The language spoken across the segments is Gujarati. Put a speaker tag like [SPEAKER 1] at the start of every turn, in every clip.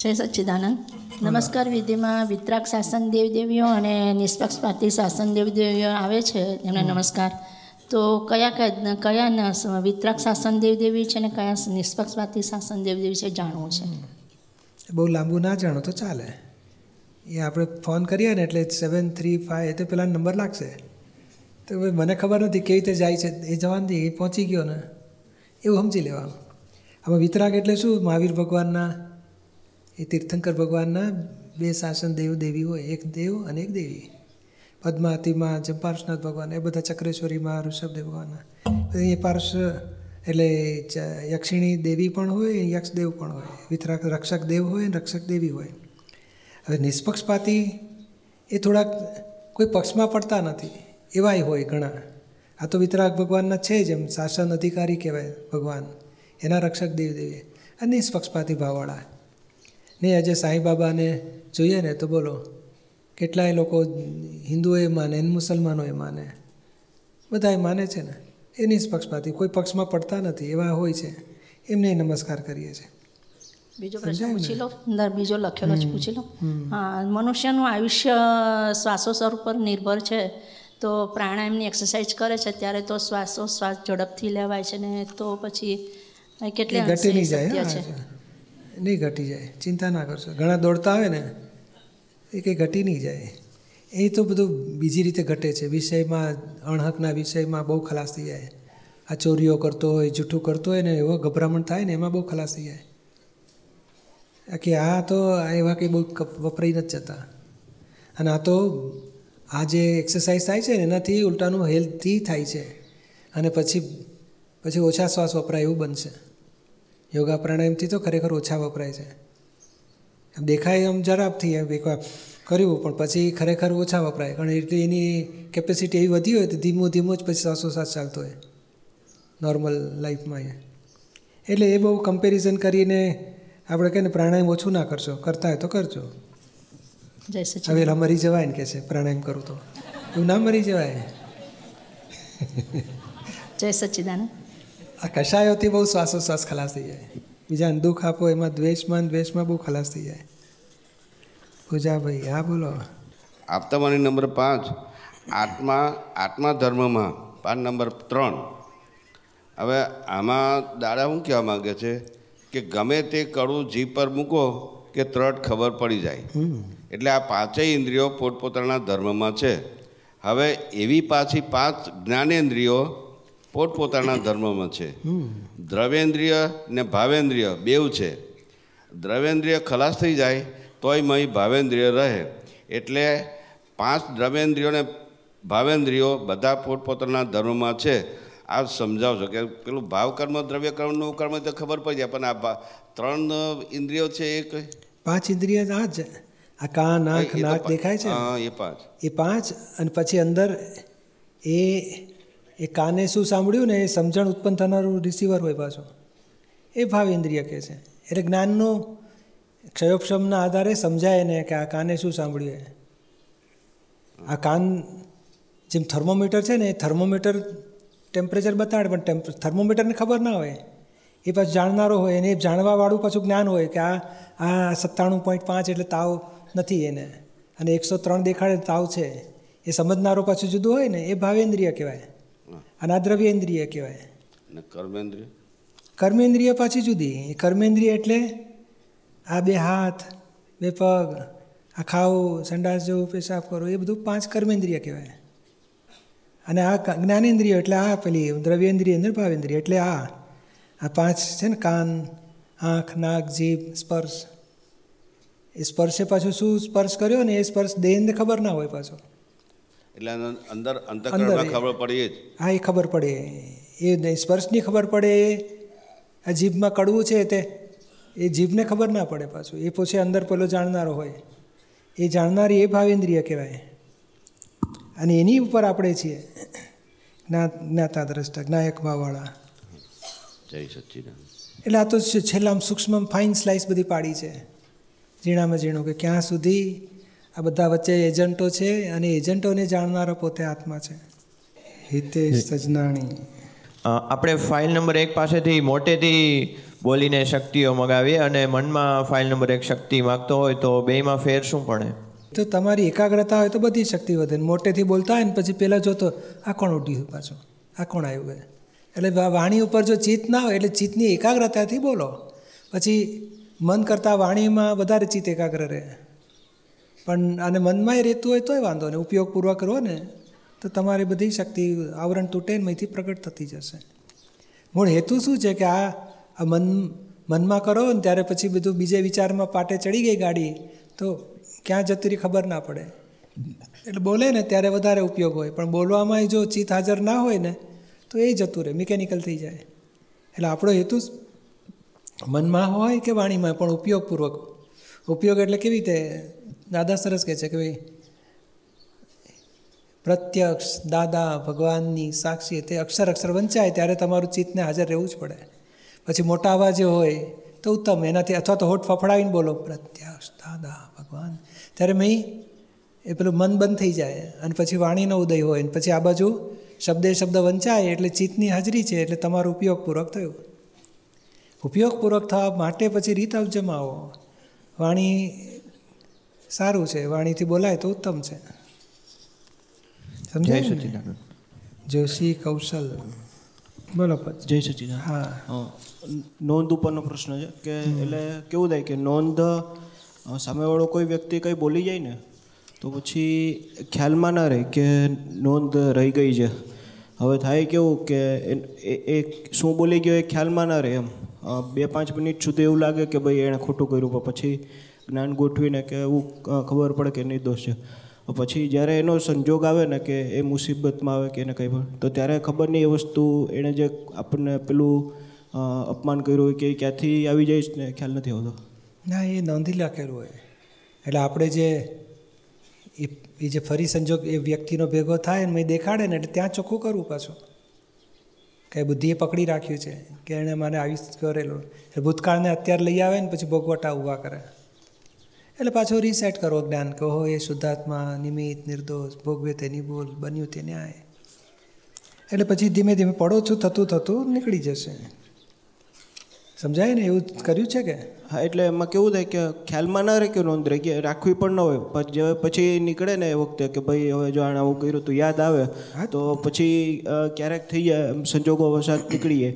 [SPEAKER 1] જય સચ્ચિદાનંદ. નમસ્કાર વિધિમાં વિતરાક શાસન દેવદેવીઓ અને નિષ્પક્ષપાતી શાસન દેવદેવીઓ આવે છે એમને નમસ્કાર. તો કયા કયા કયા વિતરાક શાસન દેવદેવી છે અને કયા નિષ્પક્ષપાતી શાસન દેવદેવી છે જાણવું છે.
[SPEAKER 2] બહુ લાંબુ ના જાણો તો ચાલે. એ આપણે ફોન કરીએ ને એટલે સેવન થ્રી ફાઇવ તો પેલા નંબર લાગશે. તો હવે મને ખબર નથી કેવી રીતે જાય છે એ જવાનથી એ પહોંચી ગયો ને એવું સમજી લેવાનું. આમાં વિતરાક એટલે શું? મહાવીર ભગવાનના એ તીર્થંકર ભગવાનના બે શાસન દેવ દેવી હોય એક દેવ અને એક દેવી. પદ્માવતીમાં જંપાર્શનાથ ભગવાન, એ બધા ચક્રેશ્વરીમાં, ઋષભદેવ ભગવાનના. એ પાર્શ એટલે યક્ષિણી દેવી પણ હોય યક્ષ દેવ પણ હોય. વિતરાગ રક્ષક દેવ હોય રક્ષક દેવી હોય. હવે નિષ્પક્ષપાતી એ થોડાક કોઈ પક્ષમાં પડતા નથી. એવાય હોય ઘણા. આ તો વિતરાગ ભગવાનના છે જ એમ. શાસન અધિકારી કહેવાય ભગવાન. એના રક્ષક દેવ દેવી અને નિષ્પક્ષપાતી ભાવવાળા ને આજે સાંઈ બાબાને જોઈએ ને તો બોલો કેટલાય લોકો હિન્દુઓએ માને મુસલમાનોએ માને. બધાએ માને છે ને એ નિષ્પક્ષપાતી કોઈ પક્ષમાં પડતા નથી એવા હોય છે. એમને નમસ્કાર કરીએ છીએ.
[SPEAKER 1] બીજો પ્રશ્ન પૂછી લો. અંદર બીજો લખેલો જ પૂછી લો. હા મનુષ્યનું આયુષ્ય શ્વાસોશ્વાસ ઉપર નિર્ભર છે. તો પ્રાણાયામની એક્સરસાઇઝ કરે છે ત્યારે તો શ્વાસોશ્વાસ ઝડપથી લેવાય છે ને તો પછી કેટલી
[SPEAKER 2] ઘટી જાય
[SPEAKER 1] છે.
[SPEAKER 2] નહીં ઘટી જાય. ચિંતા ના કરશો. ઘણા દોડતા હોય ને, એ કંઈ ઘટી નહીં જાય. એ તો બધું બીજી રીતે ઘટે છે. વિષયમાં, અણહકના વિષયમાં બહુ ખલાસ થઈ જાય. આ ચોરીઓ કરતો હોય, જૂઠું કરતો હોય ને, એવો ગભરામણ થાય ને, એમાં બહુ ખલાસ થઈ જાય. કે આ તો એવા કંઈ બહુ વપરાઈ નથી જતા. અને આ તો, આ જે એક્સરસાઇઝ થાય છે ને, એનાથી ઉલટાનું હેલ્થી થાય છે. અને પછી પછી ઓછા શ્વાસ વપરાય એવું બનશે. યોગા પ્રાણાયામથી તો ખરેખર ઓછા વપરાય છે. દેખાય આમ જરાબથી એમ એકવાર કર્યું પણ પછી ખરેખર ઓછા વપરાય. કારણ એટલે એની કેપેસિટી એવી વધી હોય તો ધીમું ધીમું જ પછી શ્વાસોશ્વાસ ચાલતો હોય. નોર્મલ લાઈફમાં એ એટલે એ બહુ કમ્પેરિઝન કરીને આપણે કહે ને પ્રાણાયામ ઓછું ના કરશો. કરતા હોય તો કરજો. હવે મરી જવાય ને કે છે પ્રાણાયામ કરું તો. એવું ના મરી જવાય.
[SPEAKER 1] જય સચ્ચિદાનંદ
[SPEAKER 2] આ કશાયોથી બહુ શ્વાસોશ્વાસ ખલાસ થઈ જાય. બીજાને દુઃખ આપો એમાં દ્વેષમાં દ્વેષમાં બહુ ખલાસ થઈ જાય. પૂજાભાઈ હા બોલો.
[SPEAKER 3] આપતાવાણી નંબર પાંચ. આત્મા આત્મા ધર્મમાં પાન નંબર ત્રણ. હવે આમાં દાદા શું કહેવા માગે છે? કે ગમે તે કડું જીભ પર મૂકો કે ત્રટ ખબર પડી જાય. એટલે આ પાંચેય ઇન્દ્રિયો પોતપોતાના ધર્મમાં છે. હવે એવી પાછી પાંચ જ્ઞાનેન્દ્રિયો પોતપોતાના ધર્મમાં છે. દ્રવેન્દ્રિય ને ભાવેન્દ્રિય બેવ છે. દ્રવેન્દ્રિય ખલાસ થઈ જાય તોય મય ભાવેન્દ્રિય રહે. એટલે પાંચ દ્રવેન્દ્રિયોને ભાવેન્દ્રિયો બધા પોતપોતાના ધર્મમાં છે. આ સમજાવશો કે પેલું ભાવકર્મ કર્મ દ્રવ્ય કર્મ તો ખબર પડી જાય પણ આ ત્રણ ઇન્દ્રિયો છે એ કઈ?
[SPEAKER 2] પાંચ ઇન્દ્રિય આ જ આ કાન નાક નાક દેખાય છે
[SPEAKER 3] એ પાંચ.
[SPEAKER 2] એ પાંચ અને પછી અંદર એ એ કાને શું સાંભળ્યું ને એ સમજણ ઉત્પન્ન થનારું રિસીવર હોય પાછો. એ ભાવ ઇન્દ્રિય કહે છે. એટલે જ્ઞાનનું ક્ષયોક્ષમના આધારે સમજાય ને કે આ કાને શું સાંભળ્યું એ. આ કાન જેમ થર્મોમીટર છે ને એ થર્મોમીટર ટેમ્પરેચર બતાડે, પણ થર્મોમીટરને ખબર ના હોય. એ પાછું જાણનારો હોય, એને જાણવાવાળું પાછું જ્ઞાન હોય કે આ આ સત્તાણું પોઈન્ટ પાંચ એટલે તાવ નથી એને. અને એકસો ત્રણ દેખાડે તાવ છે. એ સમજનારો પાછું જુદું હોય ને, એ ભાવેન્દ્રિય કહેવાય. અને આ દ્રવ્યેન્દ્રિય કહેવાય.
[SPEAKER 3] કર્મેન્દ્રિય?
[SPEAKER 2] કર્મેન્દ્રિય પાછી જુદી. એ કર્મેન્દ્રિય એટલે આ બે હાથ બે પગ આ ખાવું સંડાસ જવું પેશાબ કરવું એ બધું પાંચ કર્મેન્દ્રિય કહેવાય. અને આ જ્ઞાનેન્દ્રિય એટલે આ પેલી દ્રવ્યેન્દ્રિય અંદર ભાવેન્દ્રિય એટલે આ. આ પાંચ છે ને કાન આંખ નાક જીભ સ્પર્શ. એ સ્પર્શે પાછું શું સ્પર્શ કર્યો ને એ સ્પર્શ દેહને ખબર ના હોય પાછો.
[SPEAKER 3] એટલે અંદર અંતકરણમાં ખબર પડી જ.
[SPEAKER 2] હા એ ખબર પડે. એ સ્પર્શની ખબર પડે. આ જીભમાં કડવું છે તે એ જીભને ખબર ના પડે પાછું. એ પછી અંદર પેલો જાણનારો હોય. એ જાણનારી એ ભાવેન્દ્રિય કહેવાય. અને એની ઉપર આપણે છીએ. જ્ઞા જ્ઞાતા દ્રષ્ટા જ્ઞાયક ભાવવાળા
[SPEAKER 3] જય સચ્ચિદાનંદ
[SPEAKER 2] એટલે આ તો છેલ્લામાં સૂક્ષ્મ ફાઇન સ્લાઇસ બધી પાડી છે. ઝીણામાં ઝીણું કે ક્યાં સુધી આ બધા વચ્ચે એજન્ટો છે અને એજન્ટોને જાણનારો પોતે આત્મા છે. હિતેશ સજનાણી.
[SPEAKER 4] આપણે ફાઇલ નંબર એક પાસેથી મોટેથી બોલીને શક્તિઓ મગાવીએ અને મનમાં ફાઇલ નંબર એક શક્તિ માગતો હોય તો બેયમાં ફેર શું પડે?
[SPEAKER 2] તો તમારી એકાગ્રતા હોય તો બધી શક્તિ વધે. મોટેથી બોલતા હોય ને પછી પહેલાં જોતો આ કોણ ઉઠ્યું પાછું? આ કોણ આવ્યું હોય એટલે વાણી ઉપર જો ચિત્ત ના હોય એટલે ચિત્તની એકાગ્રતાથી બોલો. પછી મન કરતાં વાણીમાં વધારે ચિત્ત એકાગ્ર રહે. પણ આને મનમાંય રહેતું હોય તોય વાંધો નહીં. ઉપયોગપૂર્વક કરો ને, તો તમારી બધી શક્તિ આવરણ તૂટે ને અહીંથી પ્રગટ થતી જશે. મૂળ હેતુ શું છે કે આ આ મન, મનમાં કરો ને ત્યારે પછી બધું બીજે વિચારમાં પાટે ચડી ગઈ ગાડી, તો ક્યાં જતી રહી ખબર ના પડે. એટલે બોલે ને ત્યારે વધારે ઉપયોગ હોય. પણ બોલવામાં જો ચિત્ત હાજર ના હોય ને, તો એ જતું રહે, મિકેનિકલ થઈ જાય. એટલે આપણો હેતુ મનમાં હોય કે વાણીમાં, પણ ઉપયોગપૂર્વક. ઉપયોગ એટલે કેવી રીતે દાદા સરસ કહે છે કે ભાઈ, પ્રત્યક્ષ દાદા ભગવાનની સાક્ષી તે અક્ષર અક્ષર વંચાય ત્યારે તમારું ચિત્તને હાજર રહેવું જ પડે. પછી મોટા અવાજે હોય તો ઉત્તમ, એનાથી અથવા તો હોઠ ફફડાવીને બોલો, પ્રત્યક્ષ દાદા ભગવાન. ત્યારે મેં એ પેલું મન બંધ થઈ જાય અને પછી વાણીનો ઉદય હોય અને પછી આ બાજુ શબ્દે શબ્દ વંચાય એટલે ચિત્તની હાજરી છે એટલે તમારો ઉપયોગપૂર્વક થયો. ઉપયોગપૂર્વક થવા માટે પછી રીત અવજમાવો. વાણી સારું છે વાણીથી બોલાય તો ઉત્તમ છે. સમજાય જોશી કૌશલ. બોલો
[SPEAKER 5] જય સચિદાન
[SPEAKER 2] હા.
[SPEAKER 5] નોંધ ઉપરનો પ્રશ્ન છે કે એટલે કેવું થાય કે નોંધ સામેવાળો કોઈ વ્યક્તિ કંઈ બોલી જાય ને તો પછી ખ્યાલમાં ના રહે કે નોંધ રહી ગઈ છે. હવે થાય કેવું કે એ શું બોલી ગયો એ ખ્યાલમાં ના રહે એમ. બે પાંચ મિનિટ સુધી એવું લાગે કે ભાઈ એણે ખોટું કર્યું પણ પછી જ્ઞાન ગોઠવીને કે એવું ખબર પડે કે નિર્દોષ છે. પછી જ્યારે એનો સંજોગ આવે ને કે એ મુસીબતમાં આવે કે એને કંઈ પણ, તો ત્યારે ખબર નહીં એ વસ્તુ, એણે જે આપણને પેલું અપમાન કર્યું હોય કે ક્યાંથી આવી જઈશ ને ખ્યાલ નથી આવતો.
[SPEAKER 2] ના, એ નોંધી રાખેલું હોય. એટલે આપણે જે, એ જે ફરી સંજોગ, એ વ્યક્તિનો ભેગો થાય ને મેં દેખાડે ને એટલે ત્યાં ચોખ્ખું કરવું પાછું. કે બુદ્ધિએ પકડી રાખ્યું છે કે એણે મને આવી કરેલું. ભૂતકાળને અત્યારે લઈ આવે ને પછી ભોગવટા ઊભા કરે. એટલે પાછો રીસેટ કરો જ્ઞાન. કહો એ શુદ્ધાત્મા નિમિત્ત નિર્દોષ ભોગવે તેની ભૂલ બન્યું તે ન્યાય. એટલે પછી ધીમે ધીમે પડો છું થતું થતું નીકળી જશે. સમજાય ને? એવું કર્યું છે કે?
[SPEAKER 5] હા એટલે એમાં કેવું થાય કે ખ્યાલમાં ના રહે કે નોંધ રહી કે રાખવી પણ ન હોય. પછી પછી નીકળે ને એ વખતે કે ભાઈ હવે જો આણે આવું કર્યું તો યાદ આવે તો પછી ક્યારેક થઈ જાય સંજોગો વસાત નીકળીએ.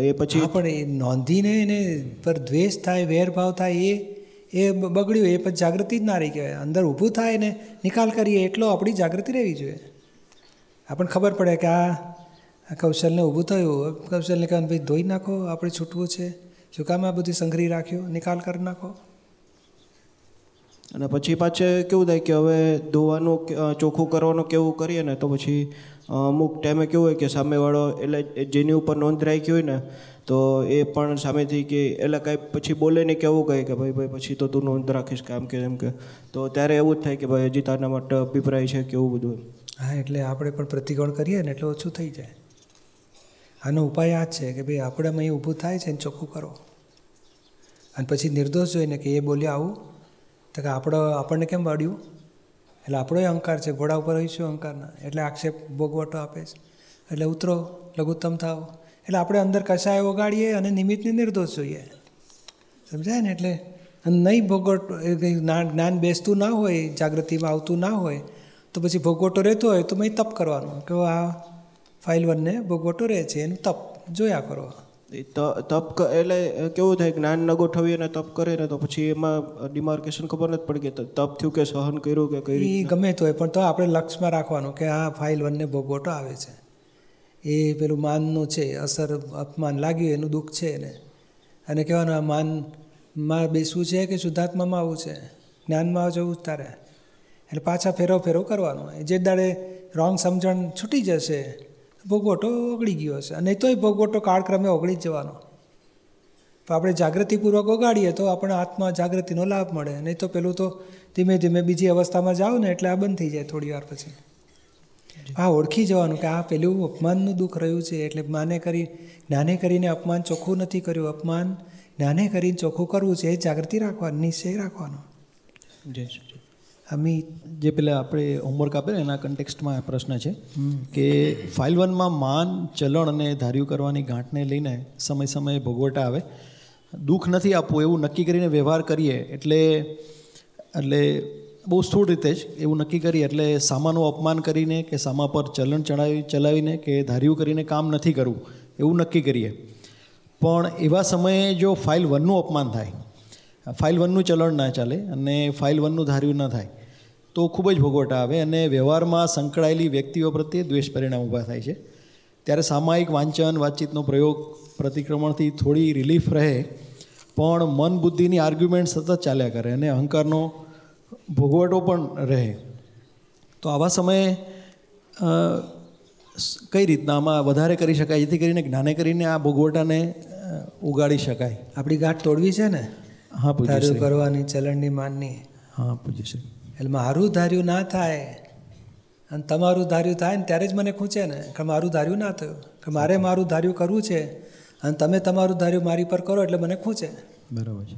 [SPEAKER 5] એ પછી
[SPEAKER 2] પણ એ નોંધીને એને પર દ્વેષ થાય વેરભાવ થાય એ એ બગડ્યું, એ પછી જાગૃતિ જ ના રહી કહેવાય. અંદર ઊભું થાય ને નિકાલ કરીએ, એટલો આપણી જાગૃતિ રહેવી જોઈએ. આપણને ખબર પડે કે આ કૌશલને ઊભું થયું. કૌશલને કહેવાનું, ભાઈ, ધોઈ નાખો, આપણે છૂટવું છે. શું કામ આ બધું સંઘરી રાખ્યું? નિકાલ કરી નાખો.
[SPEAKER 5] અને પછી પાછે કેવું થાય કે હવે ધોવાનું ચોખ્ખું કરવાનું કેવું કરીએ ને તો પછી અમુક ટાઈમે કેવું હોય કે સામેવાળો એટલે જેની ઉપર નોંધ રાખી હોય ને, તો એ પણ સામેથી કે એટલે કાંઈ પછી બોલે નહીં કેવું કહે કે ભાઈ ભાઈ પછી તો તું નોંધ રાખીશ કામ કે એમ કે. તો ત્યારે એવું જ થાય કે ભાઈ હજી તારા માટે અભિપ્રાય છે કે એવું બધું
[SPEAKER 2] હા, એટલે આપણે પણ પ્રતિકોણ કરીએ ને એટલે ઓછું થઈ જાય. આનો ઉપાય આ જ છે કે ભાઈ આપણે અહીં ઊભું થાય છે ને ચોખ્ખું કરો. અને પછી નિર્દોષ જોઈને કે એ બોલ્યા આવું, તો કે આપણો આપણને કેમ વાડ્યું? એટલે આપણો અહંકાર છે, ઘોડા ઉપર રહીશું અહંકારના. એટલે આક્ષેપ ભોગવટો આપે છે. એટલે ઉતરો, લઘુત્તમ થાવ. એટલે આપણે અંદર કશાય ઓગાડીએ અને નિમિત્તને નિર્દોષ જોઈએ. સમજાય ને? એટલે નહીં ભોગવટ જ્ઞાન બેસતું ના હોય, જાગૃતિમાં આવતું ના હોય, તો પછી ભોગવટો રહેતો હોય, તો મેં તપ કરવાનું. કે આ ફાઇલ વનને ભોગવટો રહે છે, એનું તપ. જોયા કરો.
[SPEAKER 5] તપ ક- એટલે કેવું થાય જ્ઞાન ન ગોઠવીએ ને તપ કરે ને તો પછી એમાં ડિમાર્કેશન ખબર નથી પડી કે ત- તપ થયું કે સહન કર્યું કે કઈ
[SPEAKER 2] એ ગમે તો હોય પણ તો આપણે લક્ષમાં રાખવાનું કે આ ફાઇલ વનને ભોગવટો આવે છે. એ પેલું માનનું છે અસર અપમાન લાગ્યું એનું દુઃખ છે એને. અને કહેવાનું આ માનમાં બેસવું છે કે શુદ્ધાત્મામાં આવવું છે? જ્ઞાનમાં જવું જ તારે. એટલે પાછા ફેરવ ફેરવ કરવાનું જે દાડે રોંગ સમજણ છૂટી જશે ભોગવટો ઓગળી ગયો હશે. અને તોય ભોગવટો કાળક્રમે ઓગળી જ જવાનો. તો આપણે જાગૃતિપૂર્વક ઓગાડીએ તો આપણે આત્મા જાગૃતિનો લાભ મળે. નહીં તો પેલું તો ધીમે ધીમે બીજી અવસ્થામાં જાઓ ને એટલે આ બંધ થઈ જાય થોડી વાર પછી. આ ઓળખી જવાનું કે આ પેલું અપમાનનું દુઃખ રહ્યું છે. એટલે માને કરી, નાને કરીને અપમાન ચોખ્ખું નથી કર્યું. અપમાન નાને કરીને ચોખ્ખું કરવું છે એ જાગૃતિ રાખવાની, નિશ્ચય રાખવાનો.
[SPEAKER 5] જય શ્રી
[SPEAKER 6] જે પેલા આપણે હોમવર્ક આપે એના કન્ટેક્સ્ટમાં આ પ્રશ્ન છે કે ફાઇલ વનમાં માન, ચલણ અને ધાર્યું કરવાની ગાંઠને લઈને સમય સમયે ભોગવટા આવે. દુઃખ નથી આપવું, એવું નક્કી કરીને વ્યવહાર કરીએ એટલે એટલે બહુ સ્થૂળ રીતે જ એવું નક્કી કરીએ. એટલે સામાનું અપમાન કરીને કે સામા પર ચલણ ચડાવી, ચલાવીને કે ધાર્યું કરીને કામ નથી કરવું, એવું નક્કી કરીએ. પણ એવા સમયે જો ફાઇલ વનનું અપમાન થાય ફાઇલ વનનું ચલણ ના ચાલે અને ફાઇલ વનનું ધાર્યું ન થાય તો ખૂબ જ ભોગવટા આવે અને વ્યવહારમાં સંકળાયેલી વ્યક્તિઓ પ્રત્યે દ્વેષ પરિણામ ઊભા થાય છે. ત્યારે સામાયિક વાંચન વાતચીતનો પ્રયોગ પ્રતિક્રમણથી થોડી રિલીફ રહે પણ મન બુદ્ધિની આર્ગ્યુમેન્ટ સતત ચાલ્યા કરે અને અહંકારનો ભોગવટો પણ રહે. તો આવા સમયે કઈ રીતના આમાં વધારે કરી શકાય? જેથી કરીને જ્ઞાને કરીને આ ભોગવટાને ઉગાડી શકાય.
[SPEAKER 2] આપણી ગાંઠ તોડવી છે ને?
[SPEAKER 6] હા
[SPEAKER 2] ધાર્યું કરવાની ચલણની માનની.
[SPEAKER 6] હા પૂજ્યશ્રી
[SPEAKER 2] એટલે મારું ધાર્યું ના થાય. અને તમારું ધાર્યું થાય ને ત્યારે જ મને ખૂંચે ને. કે મારું ધાર્યું ના થયું. કે મારે મારું ધાર્યું કરવું છે અને તમે તમારું ધાર્યું મારી પર કરો એટલે મને ખૂંચે.
[SPEAKER 6] બરાબર છે.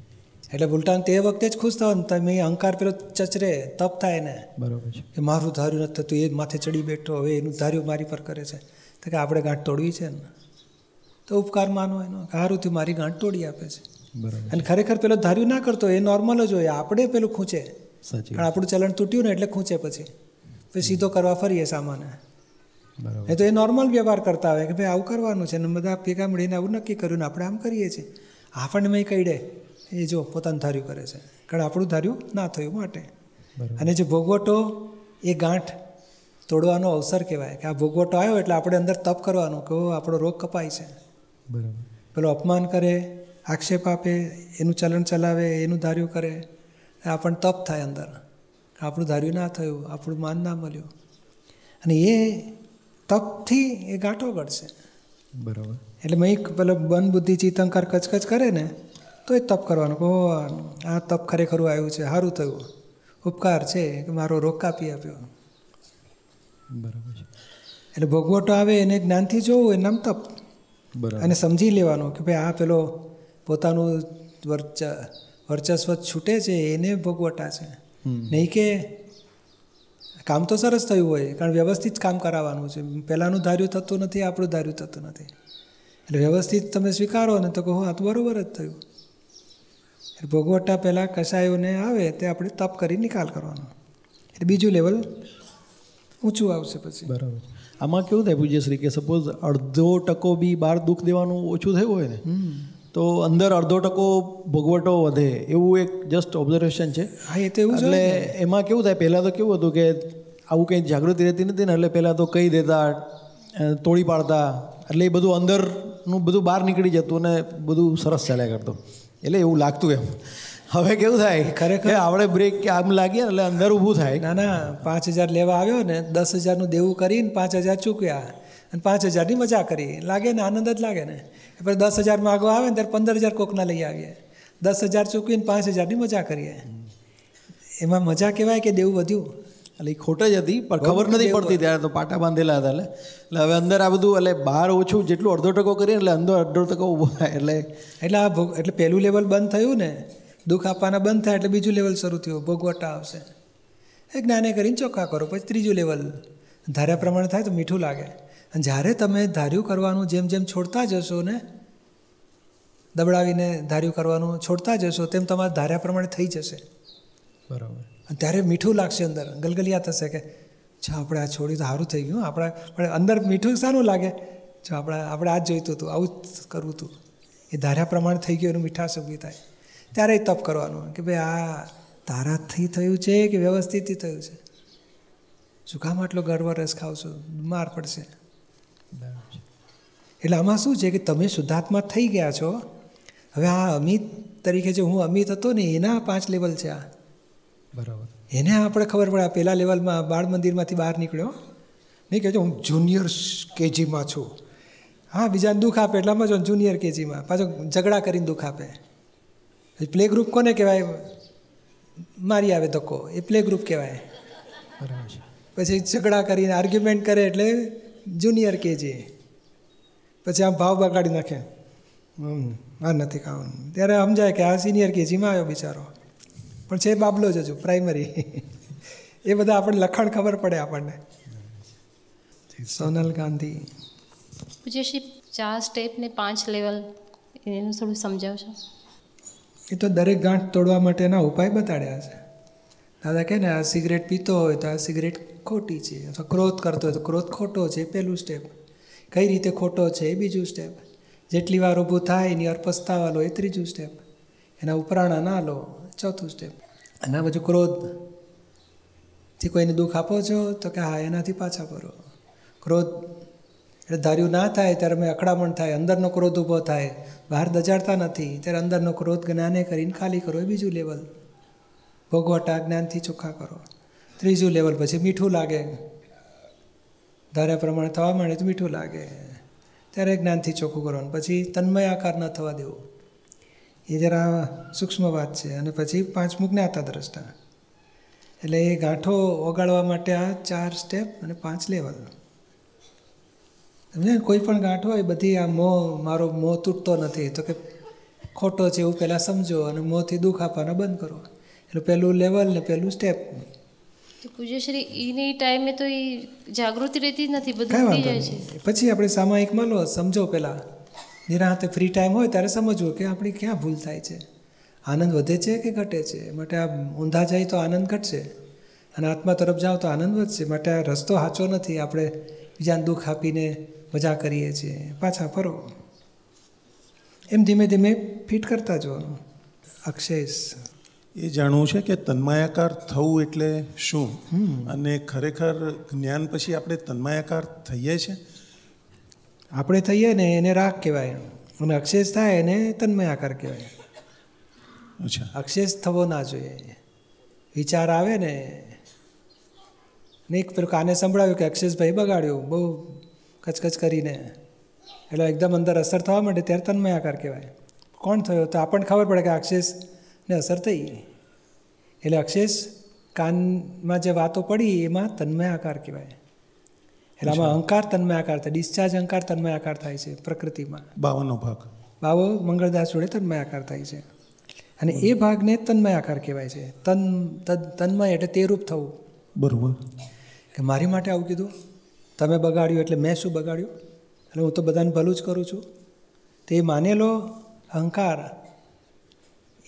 [SPEAKER 2] એટલે ઉલટા તે વખતે જ ખુશ થાવ ને તમે અહંકાર પેલો ચચરે તપ થાય ને.
[SPEAKER 6] બરાબર છે.
[SPEAKER 2] કે મારું ધાર્યું નથી થતું એ માથે ચડી બેઠો હવે એનું ધાર્યું મારી પર કરે છે. તો કે આપણે ગાંઠ તોડવી છે ને. તો ઉપકાર માનો એનો. કે હારું થયું મારી ગાંઠ તોડી આપે છે.
[SPEAKER 6] બરાબર
[SPEAKER 2] અને ખરેખર પેલો ધાર્યું ના કરતો એ નોર્મલ જ હોય આપણે પેલું ખૂંચે.
[SPEAKER 6] સાચી
[SPEAKER 2] પણ આપણું ચલણ તૂટ્યું ને એટલે ખૂંચે પછી. પછી સીધો કરવા ફરીએ સામાને. એ તો એ નોર્મલ વ્યવહાર કરતા હોય કે ભાઈ આવું કરવાનું છે ને બધા ભેગા મળીને આવું નક્કી કર્યું ને આપણે આમ કરીએ છીએ. આપણને મેં કહી દે. એ જો પોતાનું ધાર્યું કરે છે. કારણ આપણું ધાર્યું ના થયું માટે. અને જે ભોગવટો એ ગાંઠ તોડવાનો અવસર કહેવાય કે આ ભોગવટો આવ્યો એટલે આપણે અંદર તપ કરવાનું કે આપણો રોગ કપાય છે.
[SPEAKER 6] બરાબર.
[SPEAKER 2] પેલો અપમાન કરે આક્ષેપ આપે એનું ચલણ ચલાવે એનું ધાર્યું કરે. આપણને તપ થાય અંદર. આપણું ધાર્યું ના થયું આપણું માન ના મળ્યું. અને એ તપથી એ ગાંઠો ગળશે
[SPEAKER 6] બરાબર.
[SPEAKER 2] એટલે મેં પેલો બન બુદ્ધિ ચિતંકાર કચકચ કરે ને તો એ તપ કરવાનું કહો આ તપ ખરેખર આવ્યું છે સારું થયું. ઉપકાર છે કે મારો રોગ કાપી આપ્યો.
[SPEAKER 6] બરાબર છે.
[SPEAKER 2] એટલે ભોગવટો આવે એને જ્ઞાનથી જોવું એ નામ તપ.
[SPEAKER 6] બરાબર.
[SPEAKER 2] અને સમજી લેવાનું કે ભાઈ આ પેલો પોતાનું વર્ચ વર્ચસ્વ છૂટે છે એને ભોગવટા છે. નહીં કે કામ તો સરસ થયું હોય કારણ વ્યવસ્થિત કામ કરાવવાનું છે. પહેલાંનું ધાર્યું થતું નથી આપણું ધાર્યું થતું નથી. એટલે વ્યવસ્થિત તમે સ્વીકારો ને તો કહો આ તો બરાબર જ થયું. એટલે ભોગવટા પહેલાં કસાયોને આવે તે આપણે તપ કરી નિકાલ કરવાનો. એટલે બીજું લેવલ ઊંચું આવશે પછી.
[SPEAKER 6] બરાબર. આમાં કેવું થાય પૂજ્યશ્રી કે સપોઝ અડધો ટકો બી બહાર દુઃખ દેવાનું ઓછું થયું હોય ને તો અંદર અડધો ટકો ભોગવટો વધે એવું એક જસ્ટ ઓબ્ઝર્વેશન છે.
[SPEAKER 2] હા એ તો એવું
[SPEAKER 6] એટલે એમાં કેવું થાય પહેલાં તો કેવું હતું કે આવું કંઈ જાગૃતિ રહેતી નથી ને એટલે પહેલાં તો કહી દેતા તોડી પાડતા એટલે એ બધું અંદરનું બધું બહાર નીકળી જતું અને બધું સરસ ચાલ્યા કરતું. એટલે એવું લાગતું એમ. હવે કેવું થાય
[SPEAKER 2] ખરેખર-
[SPEAKER 6] આપણે બ્રેક કે આમ લાગીએ એટલે અંદર ઊભું થાય.
[SPEAKER 2] ના ના પાંચ હજાર લેવા આવ્યો ને દસ હજારનું દેવું કરીને પાંચ હજાર ચૂક્યા. અને પાંચ હજારની મજા કરી લાગે ને આનંદ જ લાગે ને. પછી દસ હજાર માગવા આવે ને ત્યારે પંદર હજાર કોકના લઈ આવીએ. દસ હજાર ચૂકવીને પાંચ હજારની મજા કરીએ. એમાં મજા કહેવાય કે દેવું વધ્યું?
[SPEAKER 6] એટલે એ ખોટ જ હતી પણ ખબર નથી પડતી ત્યારે તો પાટા બાંધેલા હતા એટલે. એટલે હવે અંદર આ બધું એટલે બહાર ઓછું જેટલું અડધો ટકો કરીએ એટલે અંદર અડધો ટકો ઊભો થાય. એટલે
[SPEAKER 2] એટલે આ ભોગ એટલે પહેલું લેવલ બંધ થયું ને દુઃખ આપવાના બંધ થાય એટલે બીજું લેવલ શરૂ થયું. ભોગવટા આવશે. એ જ્ઞાને કરીને ચોખ્ખા કરો. પછી ત્રીજું લેવલ ધાર્યા પ્રમાણે થાય તો મીઠું લાગે. અને જ્યારે તમે ધાર્યું કરવાનું જેમ જેમ છોડતા જશો ને દબડાવીને ધાર્યું કરવાનું છોડતા જશો તેમ તમારા ધાર્યા પ્રમાણે થઈ જશે.
[SPEAKER 6] બરાબર.
[SPEAKER 2] અને ત્યારે મીઠું લાગશે અંદર ગલગલિયા થશે કે જો આપણે આ છોડ્યું તો સારું થઈ ગયું આપણે પણ અંદર મીઠું સારું લાગે? જો આપણે આપણે આ જ જોઈતું હતું આવું જ કરવું હતું. એ ધાર્યા પ્રમાણે થઈ ગયું એનું મીઠાશ ઊભી થાય. ત્યારે તપ કરવાનું કે ભાઈ આ તારાથી થયું છે કે વ્યવસ્થિતથી થયું છે? શું કામ આટલો ગર્વ રસ ખાવ છો? માર પડશે. એટલે આમાં શું છે કે તમે શુદ્ધાત્મા થઈ ગયા છો? હવે આ અમિત તરીકે જે હું અમિત હતો ને એના પાંચ લેવલ છે આ.
[SPEAKER 6] બરાબર.
[SPEAKER 2] એને આપણે ખબર પડે આ પહેલા લેવલમાં બાળ મંદિરમાંથી બહાર નીકળ્યો. નહીં કહેજો હું જુનિયર કેજીમાં છું. હા બીજાને દુઃખ આપે એટલામાં જો જુનિયર કેજીમાં પાછો ઝઘડા કરીને દુઃખ આપે. પ્લે ગ્રુપ કોને કહેવાય? મારી આવે ધક્કો. એ પ્લે ગ્રુપ કહેવાય.
[SPEAKER 6] બરાબર છે.
[SPEAKER 2] પછી ઝઘડા કરીને આર્ગ્યુમેન્ટ કરે એટલે જુનિયર કેજી. પછી આમ ભાવ બગાડી નાખે. હમ આ નથી ખાવાનું. ત્યારે સમજાય કે આ સિનિયર કેજીમાં આવ્યો બિચારો. પણ છે બાબલો જ હજુ પ્રાઇમરી એ બધા આપણને લખાણ ખબર પડે આપણને. સોનલ ગાંધી.
[SPEAKER 7] પૂજ્યશ્રી ચાર સ્ટેપ ને પાંચ લેવલ એનું થોડું સમજાવશો?
[SPEAKER 2] એ તો દરેક ગાંઠ તોડવા માટેના ઉપાય બતાડ્યા છે. દાદા કહે ને આ સિગરેટ પીતો હોય તો આ સિગરેટ ખોટી છે. અથવા ક્રોધ કરતો હોય તો ક્રોધ ખોટો છે. પહેલું સ્ટેપ કઈ રીતે ખોટો છે એ બીજું સ્ટેપ જેટલી વાર ઊભું થાય, એની અર્પસ્તાવા લો એ ત્રીજું સ્ટેપ એના ઉપરાણા ના લો, ચોથું સ્ટેપ અને આ બધું ક્રોધ. થી કોઈને દુઃખ આપો છો, તો કે હા, એનાથી પાછા કરો ક્રોધ એટલે ધાર્યું ના થાય, ત્યારે મેં અકળામણ થાય, અંદરનો ક્રોધ ઊભો થાય. બહાર દજાડતા નથી, ત્યારે અંદરનો ક્રોધ જ્ઞાને કરીને ખાલી કરો, એ બીજું લેવલ ભોગવટા જ્ઞાનથી ચોખ્ખા કરો. ત્રીજું લેવલ પછી મીઠું લાગે. ધાર્યા પ્રમાણે થવા માંડે તો મીઠું લાગે. ત્યારે જ્ઞાનથી ચોખ્ખું કરવાનું. પછી તન્મય આકાર ન થવા દેવું. એ જરા સૂક્ષ્મ વાત છે. અને પછી પાંચમું જ્ઞાતા દ્રષ્ટા. એટલે એ ગાંઠો ઓગાળવા માટે આ ચાર સ્ટેપ અને પાંચ લેવલ સમજે કોઈ પણ ગાંઠ હોય, બધી આ મોં, મારો મોં તૂટતો નથી. તો કે ખોટો છે એવું પહેલાં સમજો અને મોંથી દુઃખ આપવાના બંધ કરો. એટલે પહેલું લેવલ ને પહેલું સ્ટેપ
[SPEAKER 7] પૂજ્યશ્રી એની ટાઈમે તો એ જાગૃતિ રહેતી જ નથી બધું જાય છે.
[SPEAKER 2] પછી આપણે સામાયિકમાં લો સમજો પહેલાં નિરાંતે ફ્રી ટાઈમ હોય ત્યારે સમજવું કે આપણી ક્યાં ભૂલ થાય છે. આનંદ વધે છે કે ઘટે છે? માટે આ ઊંધા જાય તો આનંદ ઘટશે. અને આત્મા તરફ જાઓ તો આનંદ વધશે. માટે આ રસ્તો સાચો નથી. આપણે બીજાને દુઃખ આપીને મજા કરીએ છીએ. પાછા ફરો. એમ ધીમે ધીમે ફિટ કરતા જવાનું. અક્ષેશ
[SPEAKER 8] એ જાણવું છે કે તન્માયાકાર થવું એટલે શું? અને ખરેખર જ્ઞાન પછી આપણે તન્માયાકાર થઈએ છીએ
[SPEAKER 2] આપણે થઈએ ને એને રાગ કહેવાય. અને અક્ષેશ થાય એને તન્મય આકાર કહેવાય.
[SPEAKER 8] અચ્છા.
[SPEAKER 2] અક્ષેશ થવો ના જોઈએ. વિચાર આવે ને ને એક પેલું કાને સંભળાવ્યું કે અક્ષેશભાઈ બગાડ્યું બહુ કચકચ કરીને. એટલે એકદમ અંદર અસર થવા માંડે ત્યારે તન્મય આકાર કહેવાય. કોણ થયો? તો આપણને ખબર પડે કે અક્ષેશ ને અસર થઈ. એટલે અક્ષેશ કાનમાં જે વાતો પડી એમાં તન્મય આકાર કહેવાય. એટલે આમાં અહંકાર તન્મય આકાર થાય ડિસ્ચાર્જ અહંકાર તન્મય આકાર થાય છે પ્રકૃતિમાં.
[SPEAKER 8] બાવનનો ભાગ.
[SPEAKER 2] બાવો મંગળદાસ જોડે તન્મય આકાર થાય છે. અને એ ભાગને તન્મય આકાર કહેવાય છે. તન તન્મય એટલે તે રૂપ થવું.
[SPEAKER 8] બરોબર.
[SPEAKER 2] કે મારી માટે આવું કીધું? તમે બગાડ્યું એટલે મેં શું બગાડ્યું? એટલે હું તો બધાને ભલું જ કરું છું. તે માનેલો અહંકાર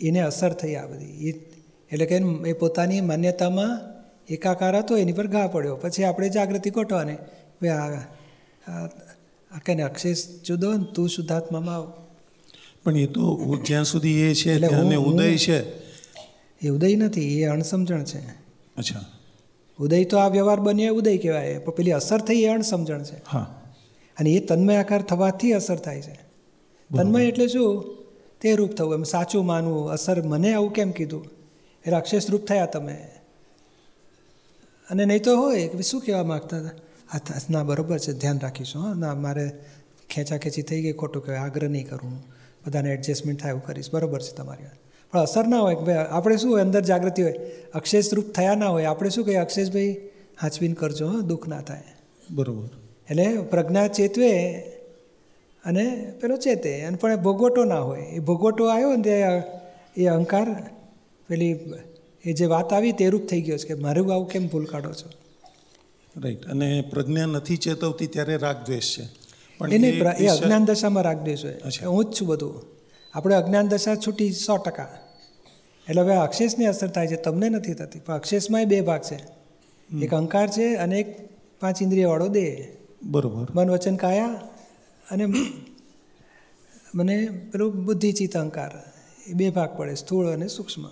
[SPEAKER 2] એને અસર થઈ આ બધી. એ એટલે કે એ પોતાની માન્યતામાં એકાકાર હતો એની પર ઘા પડ્યો. પછી આપણે જાગૃતિ ગોઠવાની ભાઈ આ કે અક્ષેશ જુદો ને તું શુદ્ધાત્મામાં આવ.
[SPEAKER 8] પણ એ તો જ્યાં સુધી એ છે અને ઉદય છે.
[SPEAKER 2] એ ઉદય નથી એ અણસમજણ છે.
[SPEAKER 8] અચ્છા.
[SPEAKER 2] ઉદય તો આ વ્યવહાર બન્યો એ ઉદય કહેવાય. પણ પેલી અસર થઈ એ અણસમજણ છે.
[SPEAKER 8] હા.
[SPEAKER 2] અને એ તન્મય આકાર થવાથી અસર થાય છે. તન્મય એટલે શું? તે રૂપ થવું એમ સાચું માનવું અસર મને આવું કેમ કીધું? એટલે અક્ષેશ રૂપ થયા તમે. અને નહીં તો હોય કે શું કહેવા માગતા હતા? હા ના બરાબર છે ધ્યાન રાખીશું હા. ના મારે ખેંચાખેંચી થઈ ગઈ ખોટું કહેવાય આગ્રહ નહીં કરું બધાને એડજસ્ટમેન્ટ થાય એવું કરીશ. બરાબર છે તમારી વાત. પણ અસર ના હોય કે ભાઈ આપણે શું હોય અંદર જાગૃતિ હોય અક્ષેશ રૂપ થયા ના હોય આપણે શું કહીએ અક્ષેશભાઈ હાચવીન કરજો હા દુઃખ ના થાય.
[SPEAKER 8] બરાબર.
[SPEAKER 2] એટલે પ્રજ્ઞા ચેતવે અને પેલો ચેતે. અને પણ એ ભોગવટો ના હોય. એ ભોગવટો આવ્યો ને એ અહંકાર પેલી એ જે વાત આવી તે રૂપ થઈ ગયો છે કે મારું આવું કેમ ભૂલ કાઢો છો?
[SPEAKER 8] રાઈટ અને પ્રજ્ઞા નથી ચેતવતી ત્યારે રાગ દ્વેષ છે.
[SPEAKER 2] એને
[SPEAKER 8] એ
[SPEAKER 2] અજ્ઞાન દશામાં રાગ દ્વેષ હોય. હું જ છું બધું. આપણે અજ્ઞાન દશા છૂટી સો ટકા. એટલે હવે અક્ષેશની અસર થાય છે તમને નથી થતી. પણ અક્ષેશમાં બે ભાગ છે. એક અહંકાર છે અને એક પાંચ ઇન્દ્રિયવાળો દેહ.
[SPEAKER 8] બરોબર.
[SPEAKER 2] મન વચન કાયા અને મને પેલું બુદ્ધિચિત અહંકાર. એ બે ભાગ પડે સ્થૂળ અને સૂક્ષ્મ.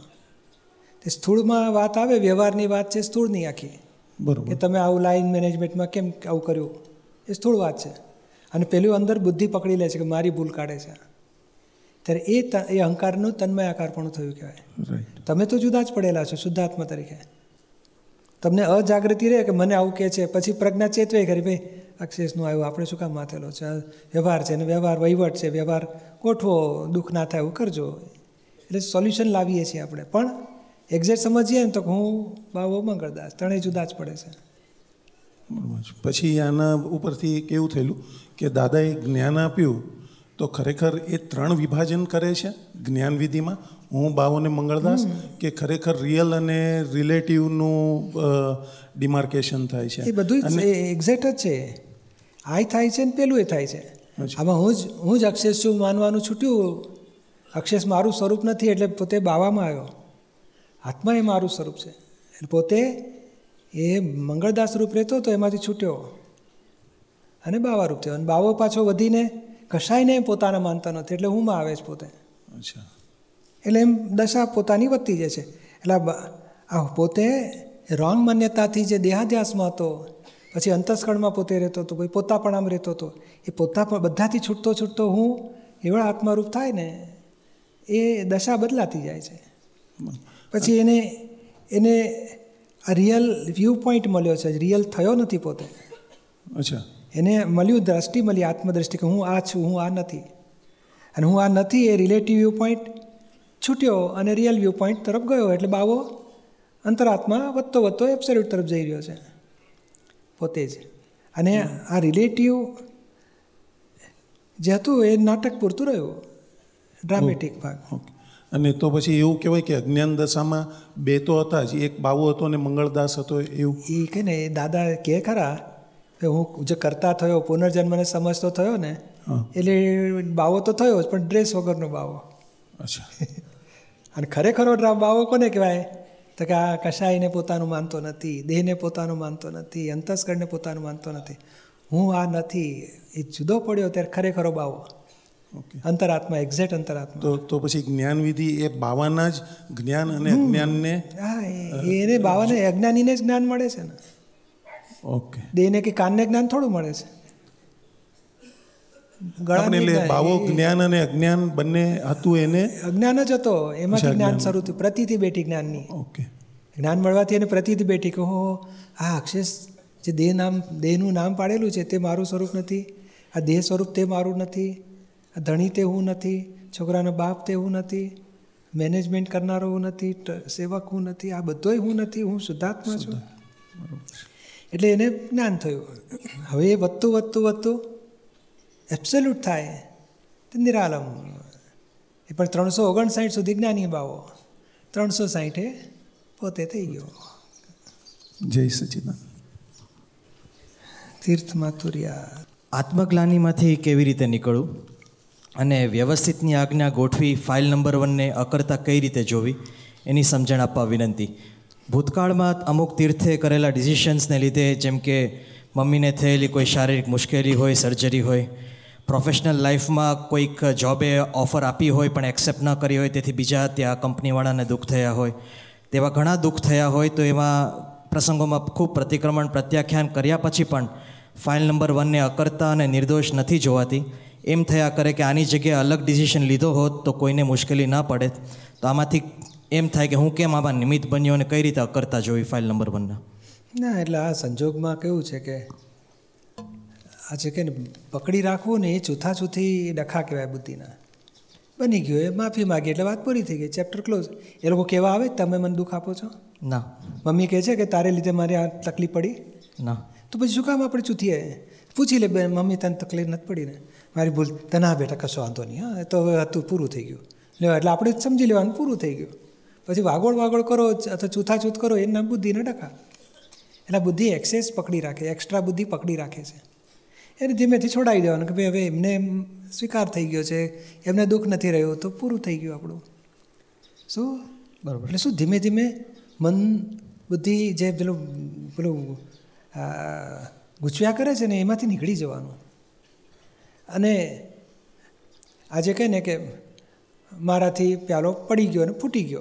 [SPEAKER 2] સ્થૂળમાં વાત આવે વ્યવહારની વાત છે સ્થૂળની આખી. કે
[SPEAKER 8] બરોબર
[SPEAKER 2] તમે આવું લાઈન મેનેજમેન્ટમાં કેમ આવું કર્યું? એ સ્થૂળ વાત છે. અને પેલું અંદર બુદ્ધિ પકડી લે છે કે મારી ભૂલ કાઢે છે. ત્યારે એ એ અહંકારનું તન્મય આકારપણું થયું કહેવાય. તમે તો જુદા જ પડેલા છો શુદ્ધાત્મા તરીકે. તમને અજાગૃતિ રહે કે મને આવું કહે છે પછી પ્રજ્ઞા ચેતવે ખરી ભાઈ અક્ષેસનું આવ્યું આપણે શું કામ માથેલો છે? વ્યવહાર છે ને વ્યવહાર વહીવટ છે વ્યવહાર ગોઠવો દુઃખ ના થાય એવું કરજો. એટલે સોલ્યુશન લાવીએ છીએ આપણે. પણ એક્ઝેક્ટ સમજીએ ને તો હું બાવો મંગળદાસ ત્રણેય જુદા જ પડે છે.
[SPEAKER 8] પછી આના ઉપરથી કેવું થયેલું કે દાદાએ જ્ઞાન આપ્યું તો ખરેખર એ ત્રણ વિભાજન કરે છે જ્ઞાન વિધિમાં હું બાવોને મંગળદાસ કે ખરેખર રિયલ અને રિલેટિવનું ડિમાર્કેશન થાય છે.
[SPEAKER 2] એ બધું એક્ઝેક્ટ જ છે. આય થાય છે ને પેલું એ થાય છે. આમાં હું જ હું જ અક્ષેસ છું માનવાનું છૂટ્યું. અક્ષેસ મારું સ્વરૂપ નથી એટલે પોતે બાવામાં આવ્યો. આત્મા એ મારું સ્વરૂપ છે. એટલે પોતે એ મંગળદાસ રૂપ રહેતો તો એમાંથી છૂટ્યો. અને બાવા રૂપ થયો. અને બાવો પાછો વધીને કશાયને પોતાના માનતા નથી. એટલે હુંમાં આવે છે પોતે.
[SPEAKER 8] અચ્છા.
[SPEAKER 2] એટલે એમ દશા પોતાની વધતી જાય છે. એટલે આ પોતે રોંગ માન્યતાથી જે દેહાધ્યાસમાં હતો પછી અંતસ્કરણમાં પોતે રહેતો હતો પછી આમ રહેતો હતો એ પોતા પણ બધાથી છૂટતો છૂટતો હું એવા આત્મારૂપ થાય ને એ દશા બદલાતી જાય છે. પછી એને એને આ રિયલ વ્યૂ પોઈન્ટ મળ્યો છે રિયલ થયો નથી પોતે.
[SPEAKER 8] અચ્છા.
[SPEAKER 2] એને મળ્યું દ્રષ્ટિ મળી આત્મદ્રષ્ટિ કે હું આ છું હું આ નથી. અને હું આ નથી એ રિલેટિવ વ્યૂ પોઈન્ટ છૂટ્યો અને રિયલ વ્યૂ પોઈન્ટ તરફ ગયો એટલે બાવો અંતરાત્મા વધતો વધતો એબ્સોલ્યુટ તરફ જઈ રહ્યો છે. પોતે જ. અને આ રિલેટિવ જે હતું એ નાટક પૂરતું રહ્યું ડ્રામેટિક ભાગ.
[SPEAKER 8] ઓકે. અને તો પછી એવું કહેવાય કે અજ્ઞાન દશામાં બે તો હતા જ એક બાવો હતો ને મંગળદાસ હતો એવું.
[SPEAKER 2] એ કે ને એ દાદા કહે ખરા કે હું જે કરતા થયો પુનર્જન્મને સમજતો થયો ને એટલે બાવો તો થયો જ પણ ડ્રેસ વગરનો બાવો.
[SPEAKER 8] અચ્છા.
[SPEAKER 2] અને ખરેખરો બાવો કોને કહેવાય? તો કે આ કશાયને પોતાનું માનતો નથી દેહને પોતાનું માનતો નથી અંતસ્કરને પોતાનું માનતો નથી. હું આ નથી. એ જુદો પડ્યો ત્યારે ખરેખરો બાવો. અંતરાત્મા એક્ઝેક્ટ અંતરાત્મા
[SPEAKER 8] તો તો પછી જ્ઞાન વિધિ એ બાવાના જ જ્ઞાન અને અજ્ઞાનને
[SPEAKER 2] હા એ- એને બાવાને અજ્ઞાનીને જ જ્ઞાન મળે છે ને.
[SPEAKER 8] ઓકે.
[SPEAKER 2] દેહને કે કાનને જ્ઞાન થોડું મળે છે. ગળાને
[SPEAKER 8] એટલે બાવો જ્ઞાન અને અજ્ઞાન બંને હતું એને?
[SPEAKER 2] અજ્ઞાન જ હતો એમાંથી જ્ઞાન. શરૂ થયું પ્રતિથી બેઠી જ્ઞાનની.
[SPEAKER 8] ઓકે.
[SPEAKER 2] જ્ઞાન મળવાથી એને પ્રતિથી બેઠી કે હો આ અક્ષેશ જે દેહ નામ દેહનું નામ પાડેલું છે તે મારું સ્વરૂપ નથી આ દેહ સ્વરૂપ તે મારું નથી. ધણી તે હું નથી છોકરાનો બાપ તે હું નથી મેનેજમેન્ટ કરનારો હું નથી સેવક હું નથી આ બધોય હું નથી હું શુદ્ધાત્મા છું. એટલે એને જ્ઞાન થયું. હવે એ વધતું વધતું વધતું એબ્સોલ્યુટ થાય. તે નિરાલમ એ પણ ત્રણસો ઓગણસાઠ સુધી જ્ઞાની બાવો. ત્રણસો સાઠે પોતે થઈ ગયો.
[SPEAKER 8] જય સચિદાન
[SPEAKER 2] તીર્થ માથુરિયા.
[SPEAKER 9] આત્મગ્લાનીમાંથી કેવી રીતે નીકળવું? અને વ્યવસ્થિતની આજ્ઞા ગોઠવી ફાઇલ નંબર વનને અકર્તા કઈ રીતે જોવી, એની સમજણ આપવા વિનંતી. ભૂતકાળમાં અમુક તીર્થે કરેલા ડિસિશન્સને લીધે જેમ કે મમ્મીને થયેલી કોઈ શારીરિક મુશ્કેલી હોય સર્જરી હોય પ્રોફેશનલ લાઈફમાં કોઈક જોબે ઓફર આપી હોય પણ એક્સેપ્ટ ન કરી હોય, તેથી બીજા ત્યાં કંપનીવાળાને દુઃખ થયા હોય, તેવા ઘણા દુઃખ થયા હોય, તો એવા પ્રસંગોમાં ખૂબ પ્રતિક્રમણ, પ્રત્યાખ્યાન કર્યા પછી પણ ફાઇલ નંબર વનને અકર્તા અને નિર્દોષ નથી જોવાતી. એમ થયા કરે કે આની જગ્યાએ અલગ ડિસિશન લીધો હોત તો કોઈને મુશ્કેલી ના પડે. તો આમાંથી એમ થાય કે હું કેમ આમાં નિમિત્ત બન્યો અને કઈ રીતે કરતા જોઈ ફાઇલ નંબર વનના
[SPEAKER 2] ના? એટલે આ સંજોગમાં કેવું છે કે આ છે કે ને પકડી રાખવું ને એ ચૂથા ચૂથી ડખા કહેવાય બુદ્ધિના. બની ગયો એ માફી માગી એટલે વાત પૂરી થઈ ગઈ ચેપ્ટર ક્લોઝ એ લોકો કેવા આવે? તમે મને દુઃખ આપો છો?
[SPEAKER 9] ના.
[SPEAKER 2] મમ્મી કહે છે કે તારે લીધે મારે આ તકલીફ પડી?
[SPEAKER 9] ના.
[SPEAKER 2] તો પછી શું કામ આપણે ચૂથીએ પૂછી લે બે મમ્મી તને તકલીફ નથી પડી ને? મારી ભૂલ તને હા બેટા કશો વાંધો નહીં હા. એ તો હવે હતું પૂરું થઈ ગયું. લેવા એટલે આપણે જ સમજી લેવાનું પૂરું થઈ ગયું. પછી વાગોળ વાગોળ કરો અથવા ચૂથા ચૂથ કરો એના બુદ્ધિને ટકા એટલે બુદ્ધિ એક્સેસ પકડી રાખે એક્સ્ટ્રા બુદ્ધિ પકડી રાખે છે. એને ધીમેથી છોડાવી દેવાનું કે ભાઈ હવે એમને એમ સ્વીકાર થઈ ગયો છે એમને દુઃખ નથી રહ્યું તો પૂરું થઈ ગયું આપણું. શું?
[SPEAKER 9] બરાબર.
[SPEAKER 2] એટલે શું ધીમે ધીમે મન બુદ્ધિ જે પેલું પેલું ગૂંચવ્યા કરે છે ને એમાંથી નીકળી જવાનું. અને આજે કહે ને કે મારાથી પ્યાલો પડી ગયો અને ફૂટી ગયો.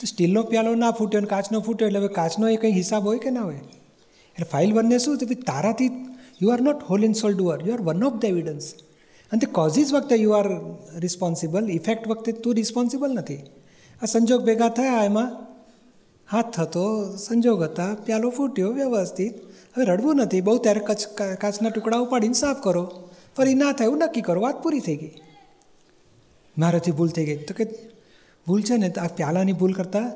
[SPEAKER 2] તો સ્ટીલનો પ્યાલો ના ફૂટ્યો અને કાચનો ફૂટ્યો એટલે હવે કાચનો એ કંઈ હિસાબ હોય કે ના હોય? એટલે ફાઇલ વનને શું? તો તારાથી you are not whole sole doer you are one of the evidence અને તે કોઝિસ વખતે યુ આર રિસ્પોન્સિબલ ઇફેક્ટ વખતે તું રિસ્પોન્સિબલ નથી. આ સંજોગ ભેગા થયા, એમાં હાથ થતો સંજોગ હતા, પ્યાલો ફૂટ્યો, વ્યવસ્થિત. હવે રડવું નથી, બહુ ત્યારે કચ કાચના ટુકડા ઉપાડીને સાફ કરો. ફરી ના થાય એવું નક્કી કરો વાત પૂરી થઈ ગઈ. મારાથી ભૂલ થઈ ગઈ. તો કે ભૂલ છે ને તો આ પ્યાલાની ભૂલ કરતાં?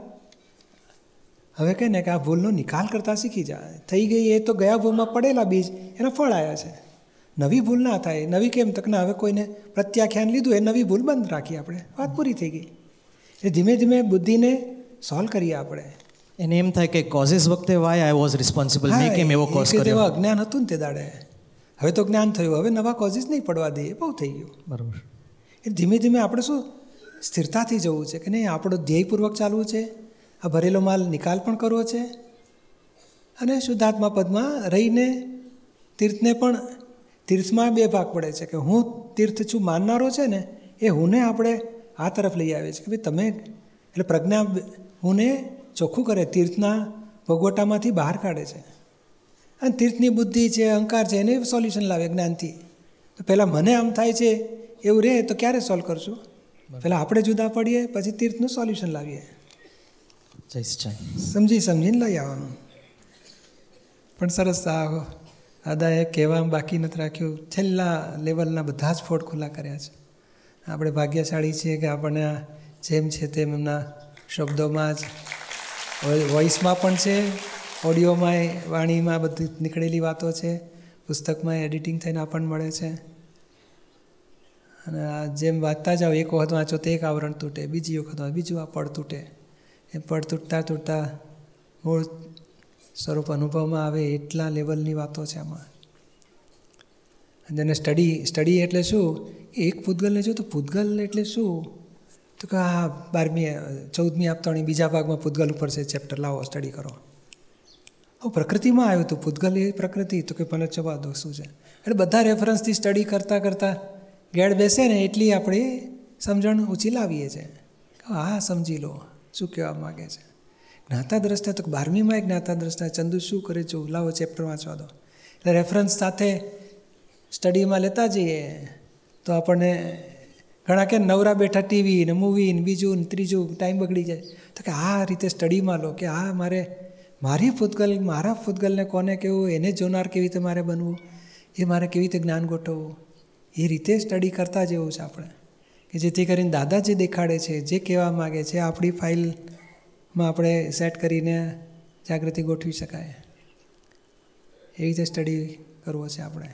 [SPEAKER 2] હવે કહે ને કે આ ભૂલનો નિકાલ કરતાં શીખી જાય. થઈ ગઈ એ તો ગયા ભૂલમાં પડેલા બીજ એના ફળ આવ્યા છે. નવી ભૂલ ના થાય. નવી કેમ તક? ના હવે કોઈને પ્રત્યાખ્યાન લીધું એ નવી ભૂલ બંધ રાખી આપણે. વાત પૂરી થઈ ગઈ. એ ધીમે ધીમે બુદ્ધિને સોલ્વ કરીએ આપણે.
[SPEAKER 9] એને એમ થાય કે કોઝિસ વખતે વાય આઈ વોઝ રિસ્પોન્સિબલ મેં કેમ એવો કોઝ કર્યો?
[SPEAKER 2] અજ્ઞાન હતું ને તે દાડે. હવે તો જ્ઞાન થયું. હવે નવા કોઝિસ નહીં પડવા દઈએ બહુ થઈ ગયું.
[SPEAKER 9] બરાબર.
[SPEAKER 2] એ ધીમે ધીમે આપણે શું? સ્થિરતાથી જવું છે કે નહીં? આપણો ધ્યેયપૂર્વક ચાલવું છે. આ ભરેલો માલ નિકાલ પણ કરવો છે. અને શુદ્ધાત્મા પદમાં રહીને તીર્થને પણ તીર્થમાં બે ભાગ પડે છે કે હું તીર્થ છું માનનારો છે ને એ હુંને આપણે આ તરફ લઈ આવે છે કે ભાઈ તમે એટલે પ્રજ્ઞા હુંને ચોખ્ખું કરે. તીર્થના ભગવટામાંથી બહાર કાઢે છે. અને તીર્થની બુદ્ધિ છે અહંકાર છે એને સોલ્યુશન લાવે જ્ઞાનથી. તો પહેલાં મને આમ થાય છે એવું રહે તો ક્યારે સોલ્વ કરશું? પહેલાં આપણે જુદા પડીએ પછી તીર્થનું સોલ્યુશન લાવીએ. સમજી સમજીને લઈ આવવાનું. પણ સરસ આ દાદાએ કહેવા બાકી નથી રાખ્યું. છેલ્લા લેવલના બધા જ ફોડ ખુલ્લા કર્યા છે. આપણે ભાગ્યશાળી છીએ કે આપણને જેમ છે તેમ એમના શબ્દોમાં જ વોઇસમાં પણ છે ઓડિયોમાં વાણીમાં બધી નીકળેલી વાતો છે, પુસ્તકમાં એડિટિંગ થઈને આપણને મળે છે. અને આ જેમ વાંચતા જાઓ, એક વખત વાંચો તો એક આવરણ તૂટે, બીજી વખત બીજું આ પડ તૂટે. એ પડ તૂટતા તૂટતા મૂળ સ્વરૂપ અનુભવમાં આવે એટલા લેવલની વાતો છે આમાં. અને સ્ટડી સ્ટડી એટલે શું? એક પૂતગલને જો તો પૂતગલ એટલે શું? તો કે આ બારમી, ચૌદમી આપતાની બીજા ભાગમાં પૂતગલ ઉપર છે ચેપ્ટર લાવો સ્ટડી કરો. પ્રકૃતિમાં આવ્યું હતું પૂતગલ એ પ્રકૃતિ, તો કે ભલે જવા દો, શું છે? એટલે બધા રેફરન્સથી સ્ટડી કરતાં કરતાં ગેડ બેસે ને એટલી આપણે સમજણ ઊંચી લાવીએ છીએ. હા, સમજી લો, શું કહેવા માગે છે? જ્ઞાતા દ્રષ્ટા તો બારમીમાં એક જ્ઞાતા દ્રષ્ટા ચંદુ શું કરે છે લાવો ચેપ્ટર વાંચવા દો. એટલે રેફરન્સ સાથે સ્ટડીમાં લેતા જઈએ તો આપણને ઘણા કે નવરા બેઠા ટીવી ને મૂવી ને બીજું ને ત્રીજું ટાઈમ બગડી જાય. તો કે આ રીતે સ્ટડીમાં લો, કે આ મારે મારી ભૂતગલ, મારા ભૂતગલને કોને કહેવું? એને જોનાર કેવી રીતે મારે બનવું? એ મારે કેવી રીતે જ્ઞાન ગોઠવવું? એ રીતે સ્ટડી કરતા જેવું છે આપણે. કે જેથી કરીને દાદા જે દેખાડે છે, જે કહેવા માગે છે, આપણી ફાઇલમાં આપણે સેટ કરીને જાગૃતિ ગોઠવી શકાય. એ રીતે સ્ટડી કરવો છે આપણે.